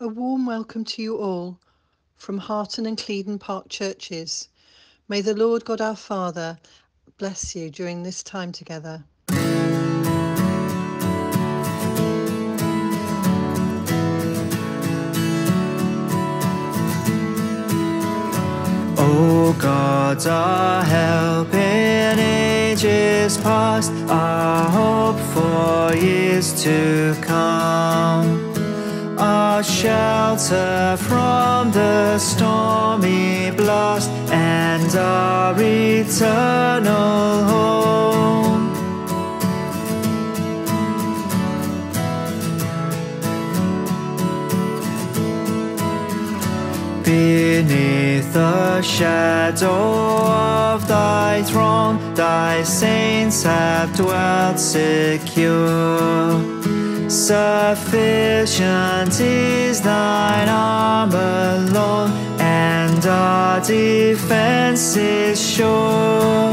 A warm welcome to you all from Harton and Cleadon Park churches. May the Lord God our Father bless you during this time together. O God, our help in ages past, our hope for years to come our shelter from the stormy blast and our eternal home. Beneath the shadow of thy throne, thy saints have dwelt secure. Sufficient is thine arm alone, and our defense is sure.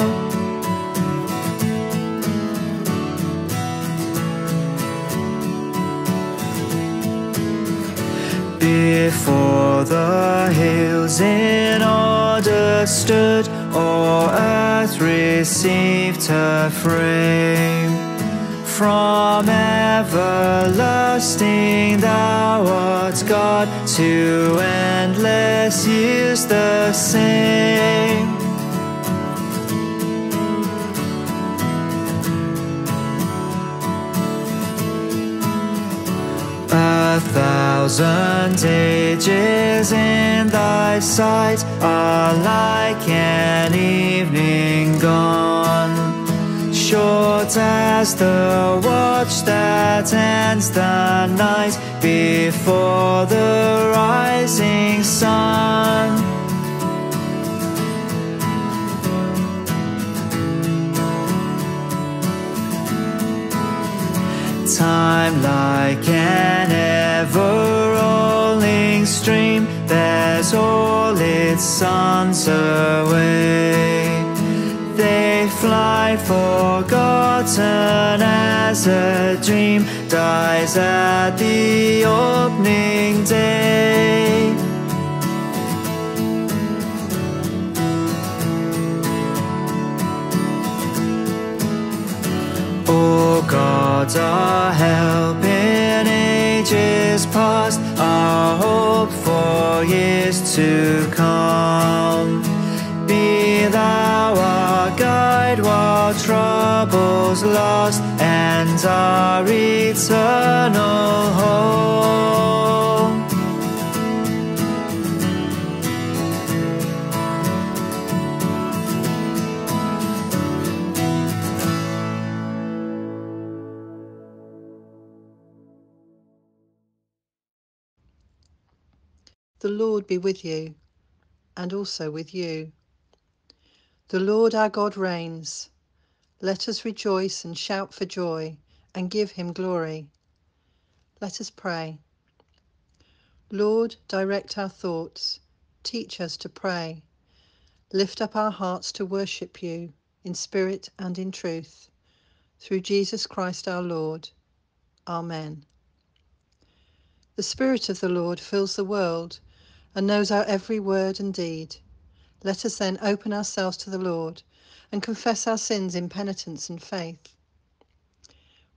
Before the hills in order stood, or earth received her frame from everlasting thou art God, to endless use the same. A thousand ages in thy sight are like an evening gone short as the watch that ends the night before the rising sun. Time like an ever rolling stream bears all its sons away fly forgotten as a dream dies at the opening day. Oh, o God, our help in ages past, our hope for years to come. Be thou troubles lost and our eternal home. The Lord be with you, and also with you. The Lord our God reigns. Let us rejoice and shout for joy and give him glory. Let us pray. Lord, direct our thoughts, teach us to pray. Lift up our hearts to worship you in spirit and in truth. Through Jesus Christ our Lord. Amen. The Spirit of the Lord fills the world and knows our every word and deed. Let us then open ourselves to the Lord and confess our sins in penitence and faith.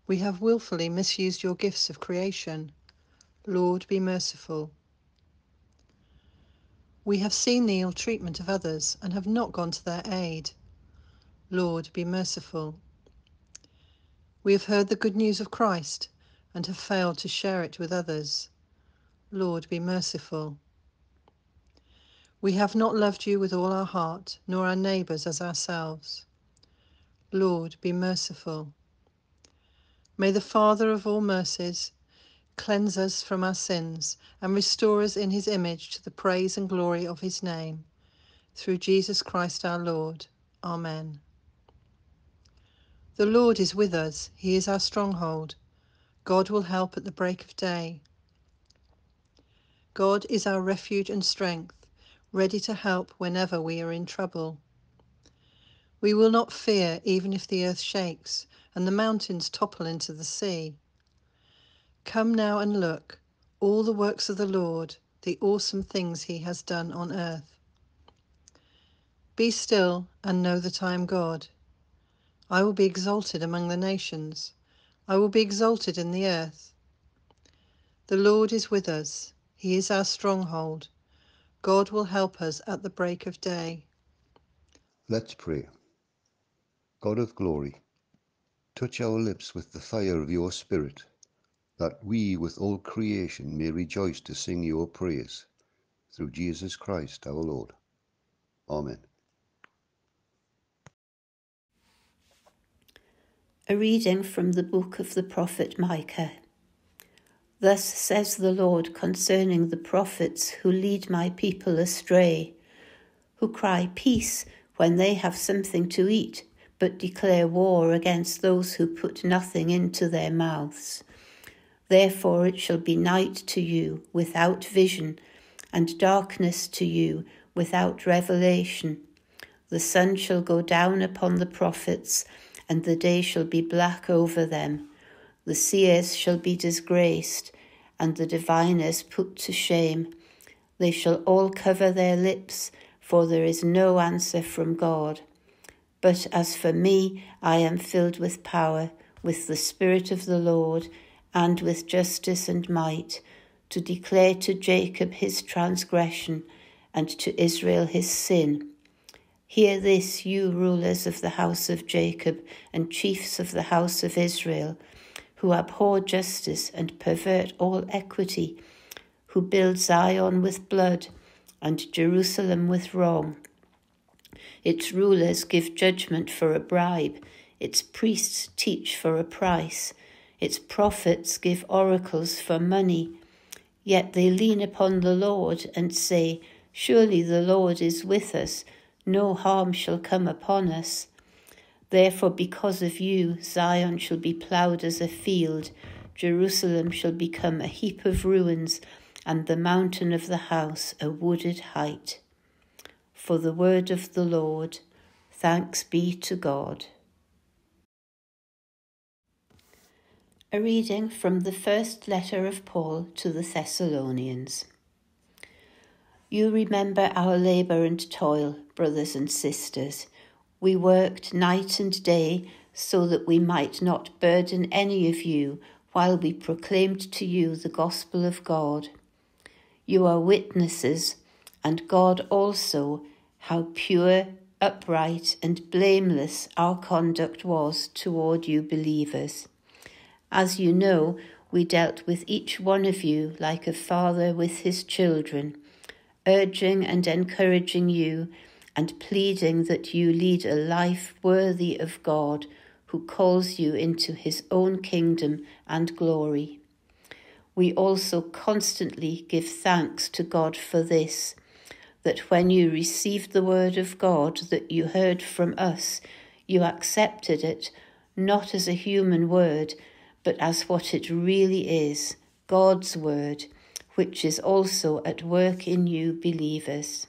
We have wilfully misused your gifts of creation. Lord, be merciful. We have seen the ill treatment of others and have not gone to their aid. Lord, be merciful. We have heard the good news of Christ and have failed to share it with others. Lord, be merciful. We have not loved you with all our heart, nor our neighbours as ourselves. Lord, be merciful. May the Father of all mercies cleanse us from our sins and restore us in his image to the praise and glory of his name. Through Jesus Christ our Lord. Amen. The Lord is with us, he is our stronghold. God will help at the break of day. God is our refuge and strength ready to help whenever we are in trouble. We will not fear even if the earth shakes and the mountains topple into the sea. Come now and look, all the works of the Lord, the awesome things he has done on earth. Be still and know that I am God. I will be exalted among the nations. I will be exalted in the earth. The Lord is with us. He is our stronghold. God will help us at the break of day. Let's pray. God of glory, touch our lips with the fire of your Spirit, that we with all creation may rejoice to sing your praise. Through Jesus Christ our Lord. Amen. A reading from the book of the prophet Micah. Thus says the Lord concerning the prophets who lead my people astray, who cry peace when they have something to eat, but declare war against those who put nothing into their mouths. Therefore it shall be night to you without vision, and darkness to you without revelation. The sun shall go down upon the prophets, and the day shall be black over them the seers shall be disgraced, and the diviners put to shame. They shall all cover their lips, for there is no answer from God. But as for me, I am filled with power, with the Spirit of the Lord, and with justice and might, to declare to Jacob his transgression, and to Israel his sin. Hear this, you rulers of the house of Jacob, and chiefs of the house of Israel who abhor justice and pervert all equity, who build Zion with blood and Jerusalem with wrong. Its rulers give judgment for a bribe, its priests teach for a price, its prophets give oracles for money. Yet they lean upon the Lord and say, Surely the Lord is with us, no harm shall come upon us. Therefore, because of you, Zion shall be ploughed as a field, Jerusalem shall become a heap of ruins, and the mountain of the house a wooded height. For the word of the Lord, thanks be to God. A reading from the first letter of Paul to the Thessalonians. You remember our labour and toil, brothers and sisters we worked night and day so that we might not burden any of you while we proclaimed to you the gospel of God. You are witnesses, and God also, how pure, upright, and blameless our conduct was toward you believers. As you know, we dealt with each one of you like a father with his children, urging and encouraging you and pleading that you lead a life worthy of God who calls you into his own kingdom and glory. We also constantly give thanks to God for this, that when you received the word of God that you heard from us, you accepted it not as a human word, but as what it really is God's word, which is also at work in you believers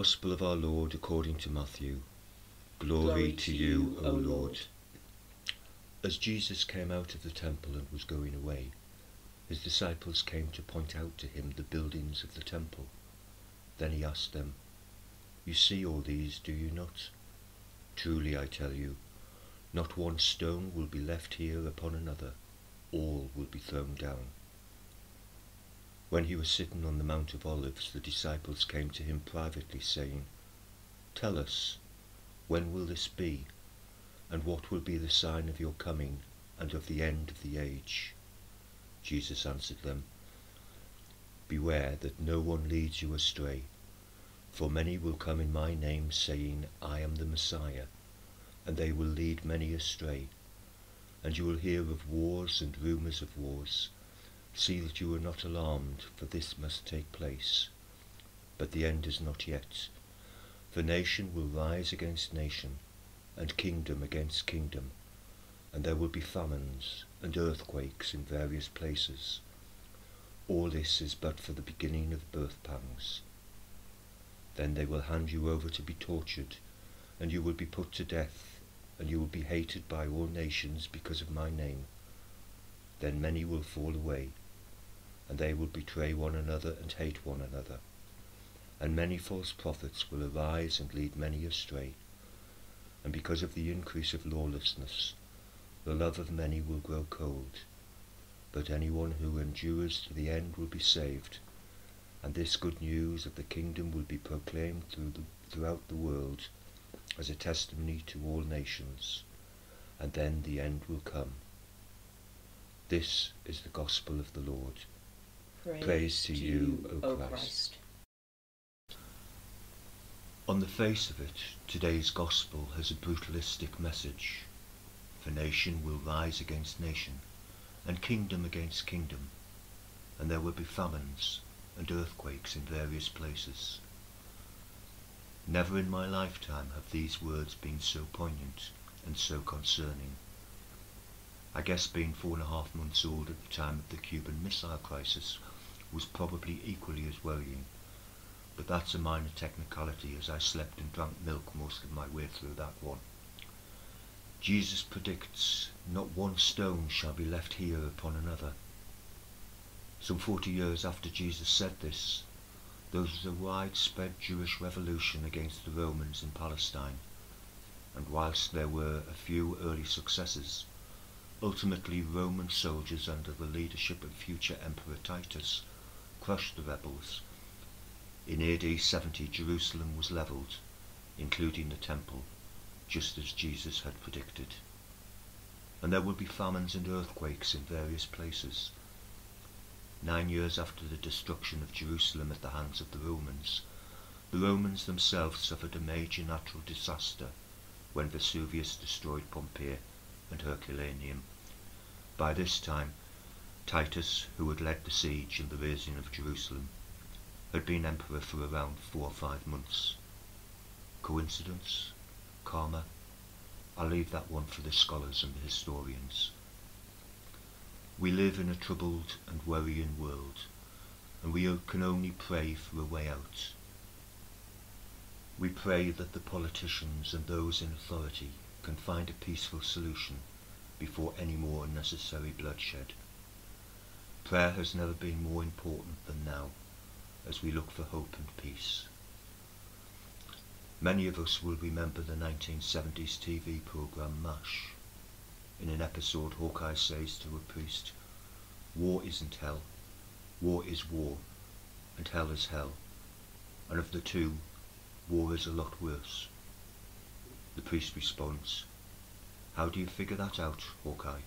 Gospel of our Lord according to Matthew. Glory, Glory to you, O Lord. Lord. As Jesus came out of the temple and was going away, his disciples came to point out to him the buildings of the temple. Then he asked them, You see all these, do you not? Truly I tell you, not one stone will be left here upon another, all will be thrown down. When he was sitting on the Mount of Olives, the disciples came to him privately, saying, Tell us, when will this be? And what will be the sign of your coming and of the end of the age? Jesus answered them, Beware that no one leads you astray, for many will come in my name, saying, I am the Messiah, and they will lead many astray. And you will hear of wars and rumours of wars. See that you are not alarmed, for this must take place. But the end is not yet. For nation will rise against nation, and kingdom against kingdom, and there will be famines and earthquakes in various places. All this is but for the beginning of birth pangs. Then they will hand you over to be tortured, and you will be put to death, and you will be hated by all nations because of my name. Then many will fall away, and they will betray one another and hate one another. And many false prophets will arise and lead many astray. And because of the increase of lawlessness, the love of many will grow cold. But anyone who endures to the end will be saved. And this good news of the kingdom will be proclaimed through the, throughout the world as a testimony to all nations. And then the end will come. This is the gospel of the Lord. Praise to you, O Christ. On the face of it, today's gospel has a brutalistic message. For nation will rise against nation, and kingdom against kingdom, and there will be famines and earthquakes in various places. Never in my lifetime have these words been so poignant and so concerning. I guess being four and a half months old at the time of the Cuban Missile Crisis was probably equally as worrying but that's a minor technicality as I slept and drank milk most of my way through that one. Jesus predicts, not one stone shall be left here upon another. Some forty years after Jesus said this, there was a widespread Jewish revolution against the Romans in Palestine, and whilst there were a few early successes, ultimately Roman soldiers under the leadership of future Emperor Titus crushed the rebels in AD 70 Jerusalem was levelled, including the temple, just as Jesus had predicted. And there would be famines and earthquakes in various places. Nine years after the destruction of Jerusalem at the hands of the Romans, the Romans themselves suffered a major natural disaster when Vesuvius destroyed Pompeii and Herculaneum. By this time, Titus, who had led the siege and the razing of Jerusalem, had been emperor for around four or five months. Coincidence? Karma? I'll leave that one for the scholars and the historians. We live in a troubled and worrying world, and we can only pray for a way out. We pray that the politicians and those in authority can find a peaceful solution before any more unnecessary bloodshed. Prayer has never been more important than now as we look for hope and peace. Many of us will remember the 1970s TV programme MASH. In an episode, Hawkeye says to a priest, War isn't hell, war is war, and hell is hell, and of the two, war is a lot worse. The priest responds, How do you figure that out, Hawkeye?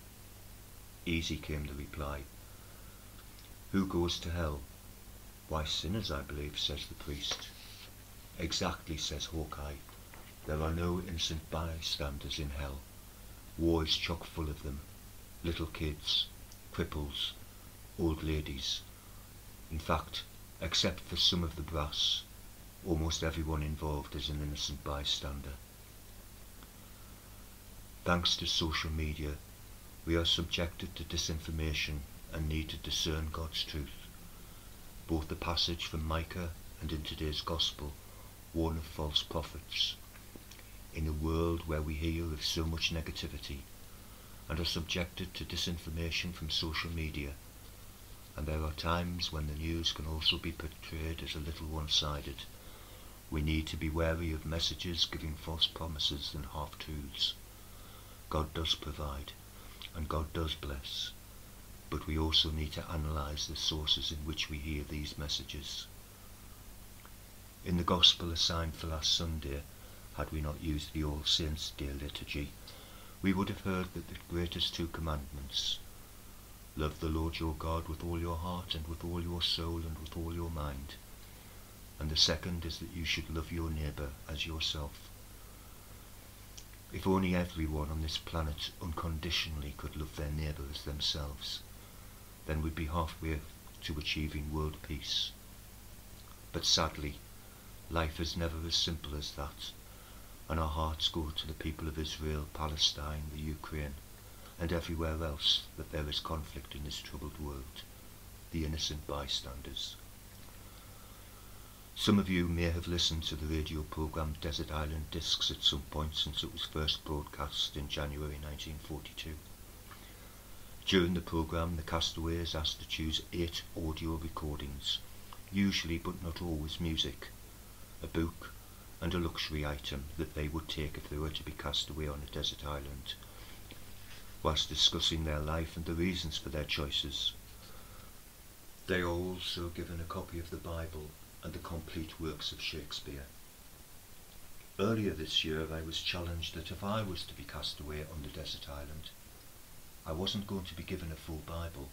Easy came the reply. Who goes to hell? Why, sinners, I believe, says the priest. Exactly, says Hawkeye. There are no innocent bystanders in hell. War is chock full of them. Little kids, cripples, old ladies. In fact, except for some of the brass, almost everyone involved is an innocent bystander. Thanks to social media, we are subjected to disinformation and need to discern God's truth. Both the passage from Micah and in today's Gospel warn of false prophets. In a world where we hear of so much negativity and are subjected to disinformation from social media, and there are times when the news can also be portrayed as a little one-sided, we need to be wary of messages giving false promises and half-truths. God does provide, and God does bless, but we also need to analyse the sources in which we hear these messages. In the Gospel assigned for last Sunday, had we not used the All Saints' Day liturgy, we would have heard that the greatest two commandments, love the Lord your God with all your heart and with all your soul and with all your mind, and the second is that you should love your neighbour as yourself. If only everyone on this planet unconditionally could love their neighbour as themselves, then we'd be halfway to achieving world peace. But sadly, life is never as simple as that, and our hearts go to the people of Israel, Palestine, the Ukraine, and everywhere else that there is conflict in this troubled world, the innocent bystanders. Some of you may have listened to the radio programme Desert Island Discs at some point since it was first broadcast in January 1942. During the programme, the castaways asked to choose eight audio recordings, usually but not always music, a book and a luxury item that they would take if they were to be cast away on a desert island, whilst discussing their life and the reasons for their choices. They are also given a copy of the Bible and the complete works of Shakespeare. Earlier this year I was challenged that if I was to be cast away on the desert island, I wasn't going to be given a full Bible,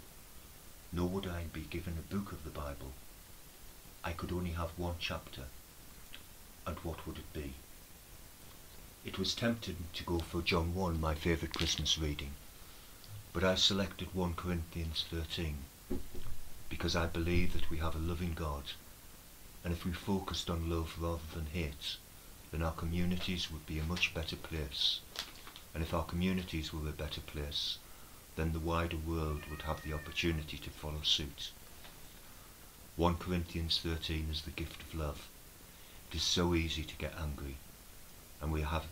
nor would I be given a book of the Bible. I could only have one chapter, and what would it be? It was tempting to go for John 1, my favourite Christmas reading, but I selected 1 Corinthians 13 because I believe that we have a loving God and if we focused on love rather than hate, then our communities would be a much better place. And if our communities were a better place, then the wider world would have the opportunity to follow suit. 1 Corinthians 13 is the gift of love. It is so easy to get angry, and we have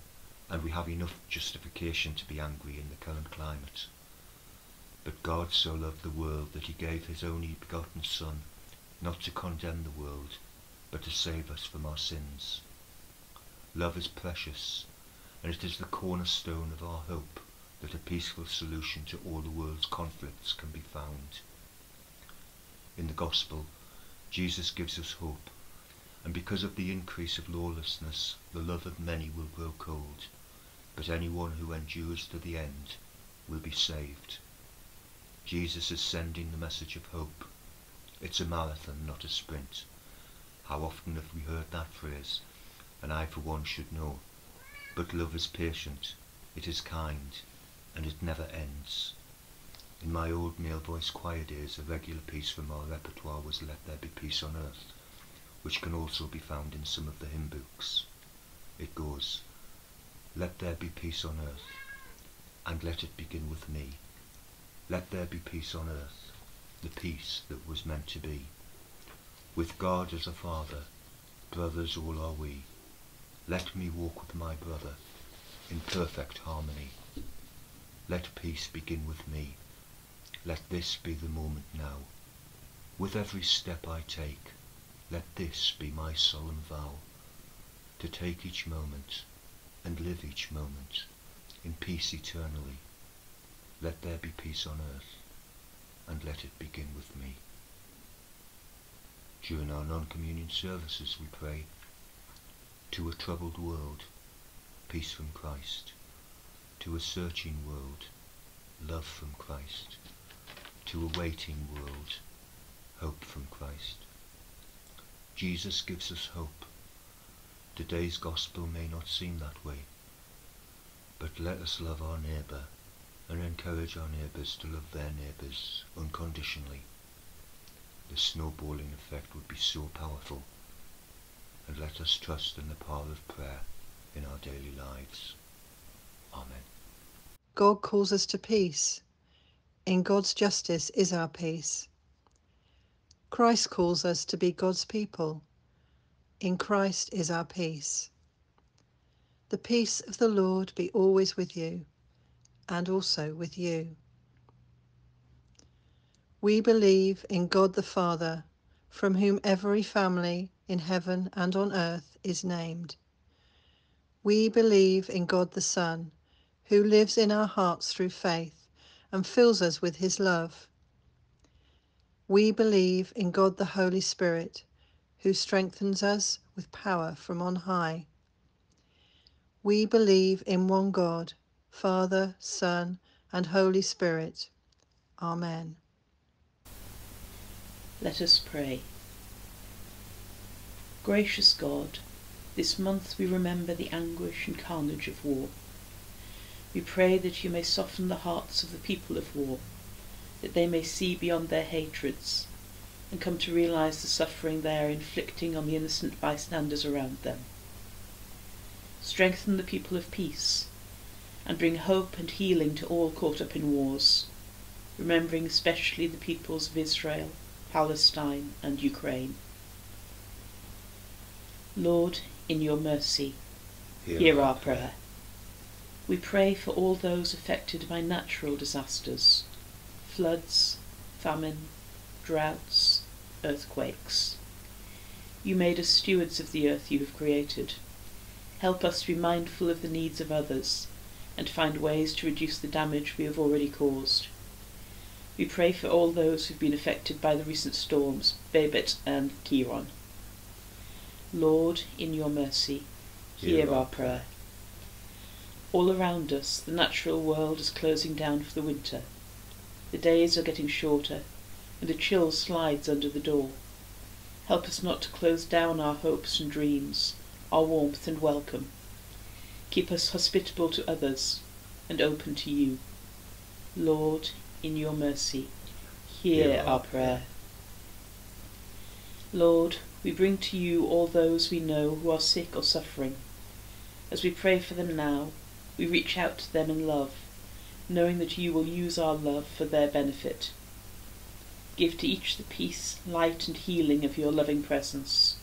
and we have enough justification to be angry in the current climate. But God so loved the world that he gave his only begotten Son, not to condemn the world, but to save us from our sins. Love is precious, and it is the cornerstone of our hope that a peaceful solution to all the world's conflicts can be found. In the Gospel, Jesus gives us hope, and because of the increase of lawlessness, the love of many will grow cold, but anyone who endures to the end will be saved. Jesus is sending the message of hope. It's a marathon, not a sprint. How often have we heard that phrase? And I for one should know. But love is patient, it is kind, and it never ends. In my old male voice choir days, a regular piece from our repertoire was Let There Be Peace on Earth, which can also be found in some of the hymn books. It goes, Let there be peace on earth, and let it begin with me. Let there be peace on earth, the peace that was meant to be. With God as a father, brothers all are we. Let me walk with my brother in perfect harmony. Let peace begin with me. Let this be the moment now. With every step I take, let this be my solemn vow, to take each moment and live each moment in peace eternally. Let there be peace on earth, and let it begin with me. During our non-communion services we pray, to a troubled world, peace from Christ, to a searching world, love from Christ, to a waiting world, hope from Christ. Jesus gives us hope. Today's gospel may not seem that way, but let us love our neighbour and encourage our neighbours to love their neighbours unconditionally the snowballing effect would be so powerful. And let us trust in the power of prayer in our daily lives. Amen. God calls us to peace. In God's justice is our peace. Christ calls us to be God's people. In Christ is our peace. The peace of the Lord be always with you, and also with you. We believe in God the Father, from whom every family in heaven and on earth is named. We believe in God the Son, who lives in our hearts through faith and fills us with his love. We believe in God the Holy Spirit, who strengthens us with power from on high. We believe in one God, Father, Son, and Holy Spirit. Amen. Let us pray. Gracious God, this month we remember the anguish and carnage of war. We pray that you may soften the hearts of the people of war, that they may see beyond their hatreds and come to realize the suffering they are inflicting on the innocent bystanders around them. Strengthen the people of peace and bring hope and healing to all caught up in wars, remembering especially the peoples of Israel Palestine, and Ukraine. Lord, in your mercy, hear, hear our prayer. We pray for all those affected by natural disasters, floods, famine, droughts, earthquakes. You made us stewards of the earth you have created. Help us to be mindful of the needs of others and find ways to reduce the damage we have already caused. We pray for all those who've been affected by the recent storms, Babet and Ciarán. Lord, in your mercy, hear, hear our prayer. All around us, the natural world is closing down for the winter. The days are getting shorter, and a chill slides under the door. Help us not to close down our hopes and dreams, our warmth and welcome. Keep us hospitable to others and open to you. Lord, in your mercy, hear our prayer. Lord, we bring to you all those we know who are sick or suffering. As we pray for them now, we reach out to them in love, knowing that you will use our love for their benefit. Give to each the peace, light, and healing of your loving presence.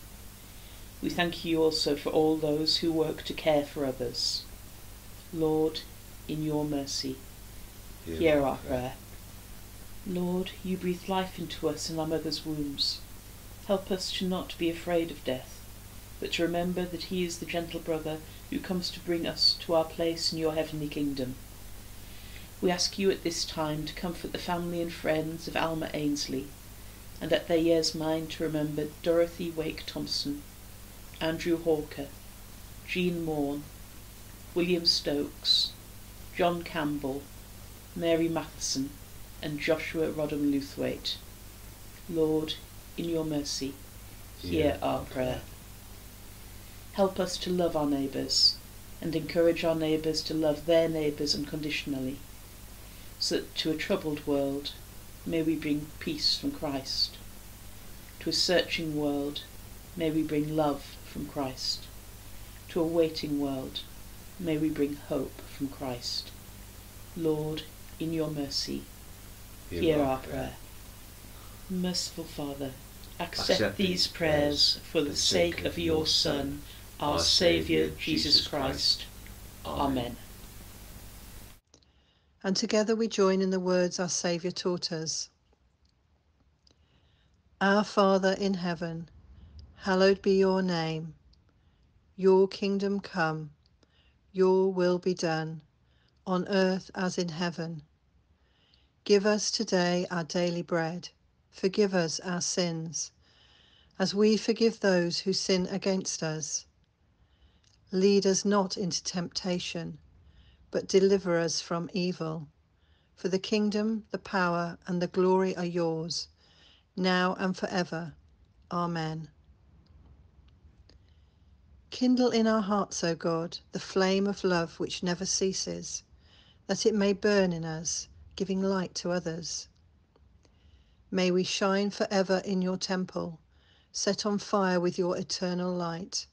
We thank you also for all those who work to care for others. Lord, in your mercy, hear, hear our prayer. prayer. Lord, you breathed life into us in our mother's wombs. Help us to not be afraid of death, but to remember that he is the gentle brother who comes to bring us to our place in your heavenly kingdom. We ask you at this time to comfort the family and friends of Alma Ainsley, and at their year's mind to remember Dorothy Wake Thompson, Andrew Hawker, Jean Morn, William Stokes, John Campbell, Mary Matheson, and Joshua Rodham Luthwaite. Lord, in your mercy, hear our prayer. Help us to love our neighbours and encourage our neighbours to love their neighbours unconditionally, so that to a troubled world may we bring peace from Christ. To a searching world may we bring love from Christ. To a waiting world may we bring hope from Christ. Lord, in your mercy, hear our prayer. Merciful Father, accept, accept these prayers for the sake of your Son, our Saviour, Jesus Christ. Amen. And together we join in the words our Saviour taught us. Our Father in heaven, hallowed be your name. Your kingdom come, your will be done, on earth as in heaven. Give us today our daily bread. Forgive us our sins, as we forgive those who sin against us. Lead us not into temptation, but deliver us from evil. For the kingdom, the power, and the glory are yours, now and forever. Amen. Kindle in our hearts, O God, the flame of love which never ceases, that it may burn in us giving light to others. May we shine forever in your temple, set on fire with your eternal light.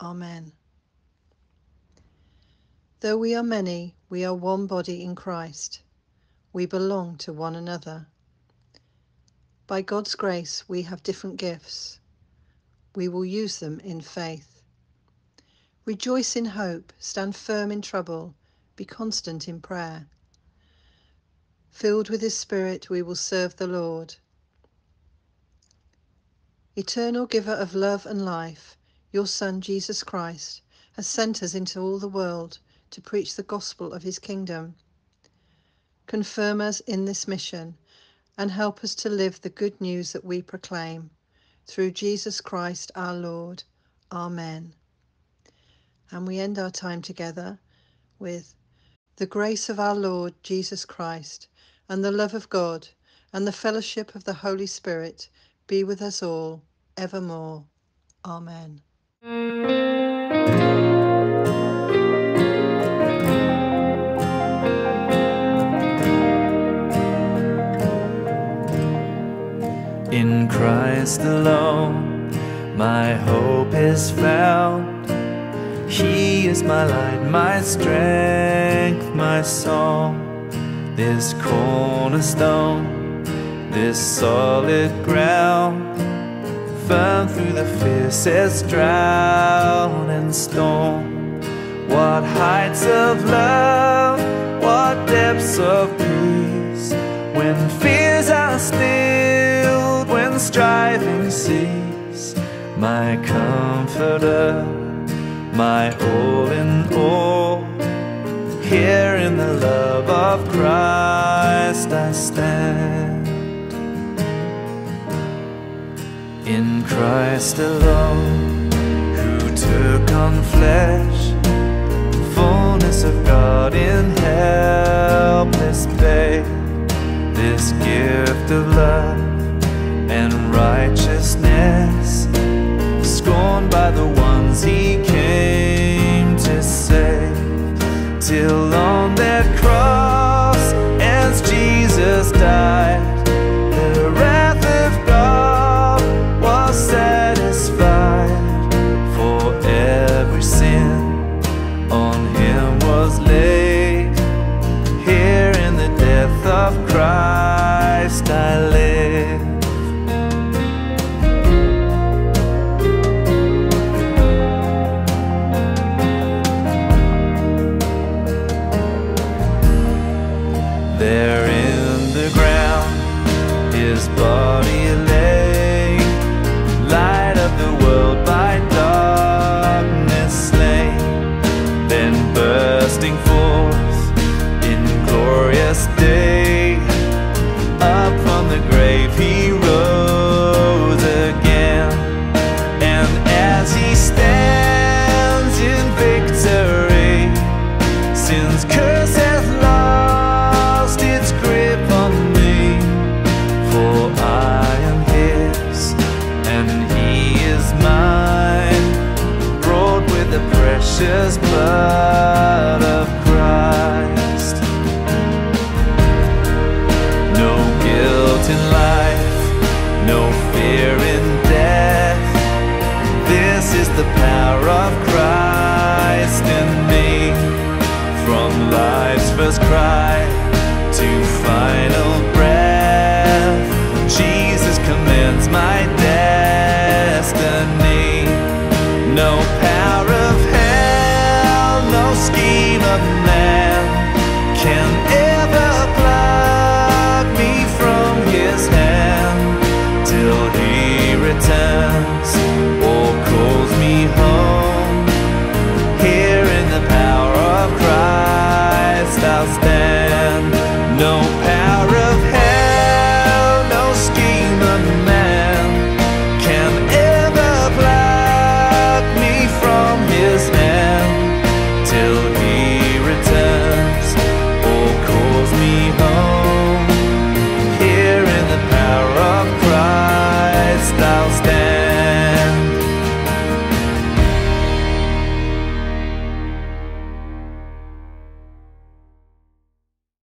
Amen. Though we are many, we are one body in Christ. We belong to one another. By God's grace, we have different gifts. we will use them in faith. Rejoice in hope, stand firm in trouble, be constant in prayer. Filled with His Spirit, we will serve the Lord. Eternal giver of love and life, your Son, Jesus Christ, has sent us into all the world to preach the gospel of his kingdom. Confirm us in this mission and help us to live the good news that we proclaim. Through Jesus Christ our Lord. Amen. And we end our time together with the grace of our Lord Jesus Christ and the love of God and the fellowship of the Holy Spirit be with us all evermore. Amen. In Christ alone, my hope is found. He is my light, my strength, my song. This cornerstone, this solid ground, firm through the fiercest drought and storm. What heights of love, what depths of peace, when fears are stilled, when striving cease, my comforter, my all in all. Here in the love of Christ I stand. In Christ alone, who took on flesh, fullness of God in helpless babe, this gift of love and righteousness, scorned by the ones he till on that cross, his body to find